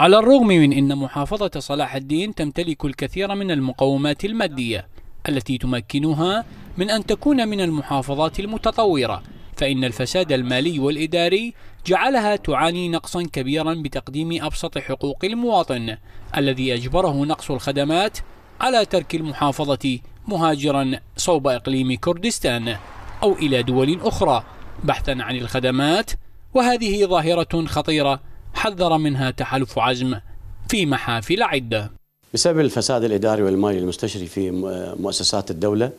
على الرغم من أن محافظة صلاح الدين تمتلك الكثير من المقومات المادية التي تمكنها من أن تكون من المحافظات المتطورة فإن الفساد المالي والإداري جعلها تعاني نقصا كبيرا بتقديم أبسط حقوق المواطن الذي أجبره نقص الخدمات على ترك المحافظة مهاجرا صوب إقليم كردستان أو إلى دول أخرى بحثا عن الخدمات وهذه ظاهرة خطيرة حذر منها تحالف عزم في محافل عدة. بسبب الفساد الإداري والمالي المستشري في مؤسسات الدولة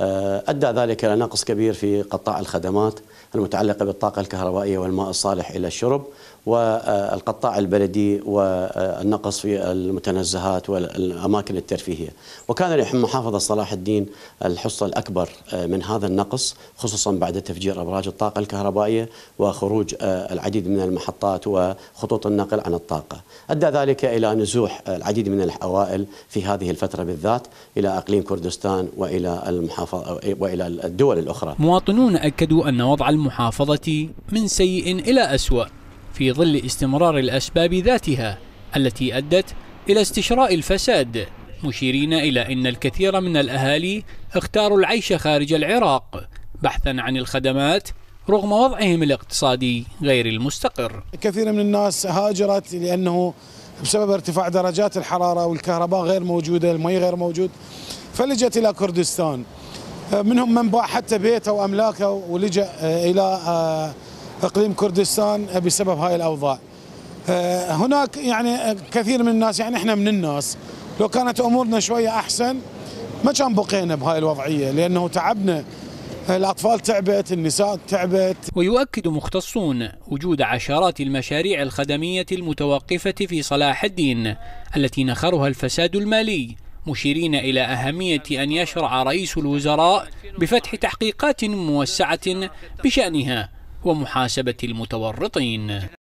أدى ذلك إلى نقص كبير في قطاع الخدمات المتعلقة بالطاقة الكهربائية والماء الصالح إلى الشرب والقطاع البلدي والنقص في المتنزهات والأماكن الترفيهية. وكان لمحافظة صلاح الدين الحصة الأكبر من هذا النقص خصوصا بعد تفجير أبراج الطاقة الكهربائية وخروج العديد من المحطات وخطوط النقل عن الطاقة. أدى ذلك إلى نزوح العديد من العوائل في هذه الفترة بالذات إلى أقليم كردستان وإلى المحافظة وإلى الدول الأخرى. مواطنون أكدوا أن وضع المحافظة من سيء إلى أسوأ في ظل استمرار الأسباب ذاتها التي أدت إلى استشراء الفساد. مشيرين إلى أن الكثير من الأهالي اختاروا العيش خارج العراق بحثا عن الخدمات رغم وضعهم الاقتصادي غير المستقر. كثير من الناس هاجرت لأنه بسبب ارتفاع درجات الحرارة والكهرباء غير موجودة المي غير موجود فلجت إلى كردستان. منهم من باع حتى بيته وأملاكه ولجأ إلى إقليم كردستان بسبب هاي الأوضاع. آه، هناك يعني كثير من الناس يعني إحنا من الناس لو كانت أمورنا شوية أحسن ما كان بقينا بهاي الوضعية لأنه تعبنا. الأطفال تعبت النساء تعبت. ويؤكد مختصون وجود عشرات المشاريع الخدمية المتوقفة في صلاح الدين التي نخرها الفساد المالي. مشيرين إلى أهمية أن يشرع رئيس الوزراء بفتح تحقيقات موسعة بشأنها ومحاسبة المتورطين.